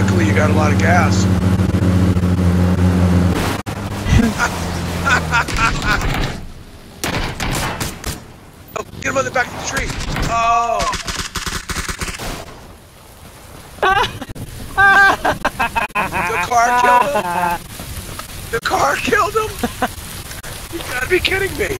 Luckily, you got a lot of gas. oh, get him on the back of the tree. Oh. the car killed him. The car killed him. You gotta be kidding me.